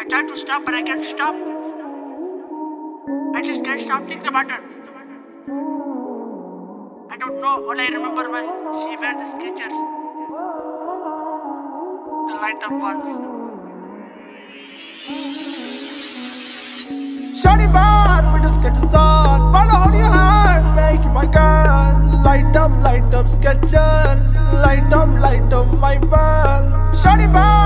I try to stop, but I can't stop. I just can't stop thinking about her. I don't know. All I remember was she wear the Skechers, the light up ones. Shawty bad with the Skechers on Wanna hold your hand, make my girl Light up, light up Skechers Light up, light up my world Shawty bad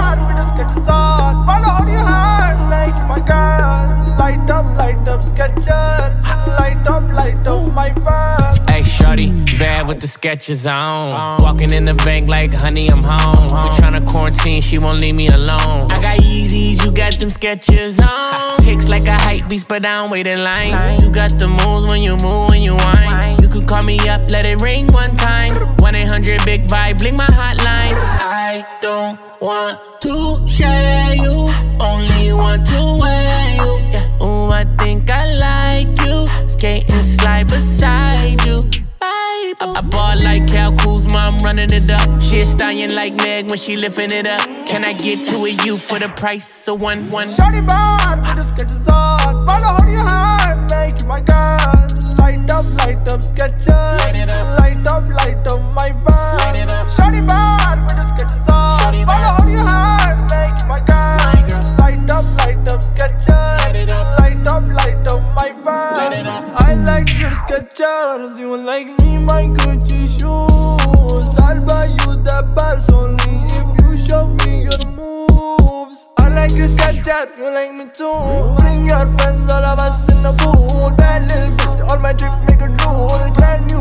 the Skechers on. Walking in the bank like, honey, I'm home. We tryna quarantine, she won't leave me alone. I got Yeezys, you got them Skechers on. Pics like a hype beast, but I don't wait in line. You got the moves when you move, when you whine. You can call me up, let it ring one time. 1 800 Big Vibe, blink my hotline. I don't want to share you, only want to wear you. Ooh, I think I like you. Skate and slide beside you. Babe, I, I ball like Kyle Kuzma, I'm running it up. She a stallion like Meg when she lifting it up. Can I get two of you for the price of one one? Shawty bad with the Skechers on Wanna hold your hand, make you my girl Light up, light up Skechers Skechers You like me, my Gucci shoes. I'll buy you the best only if you show me your moves. I like your Skechers, you like me too. Bring your friends, all of us in the pool. Bad little bitch, all my drip make a drool. Brand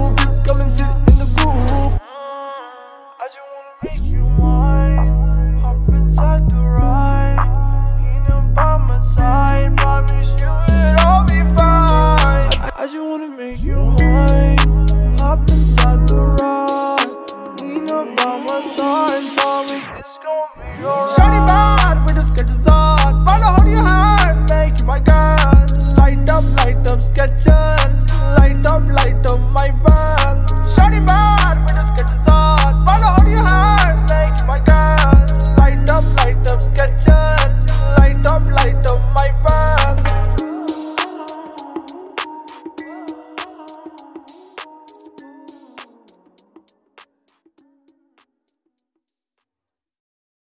Shiny bad with Skechers on. Your heart, make you my girl. Light up, light up, sketches.